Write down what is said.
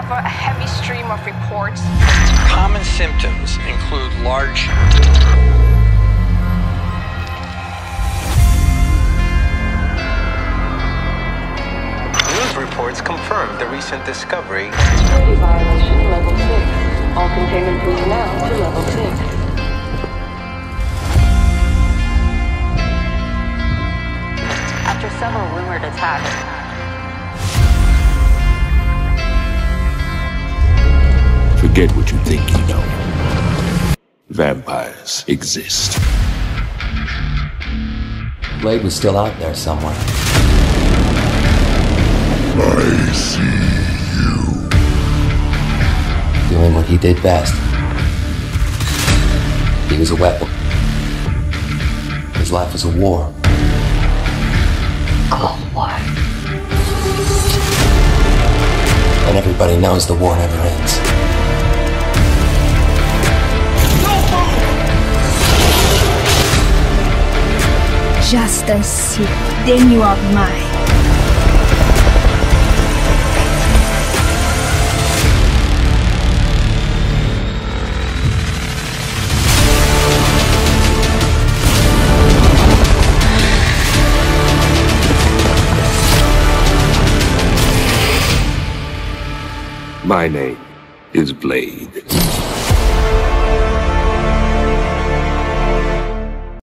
have a heavy stream of reports. Common symptoms include large News reports confirm the recent discovery. Security violation level 6. All containment personnel to level 6. After several rumored attacks, Forget what you think you know. Vampires exist. Blade was still out there somewhere. I see you. Doing what he did best. He was a weapon. His life was a war. oh, what? And everybody knows the war never ends. Just a sip, then you are mine. My name is Blade.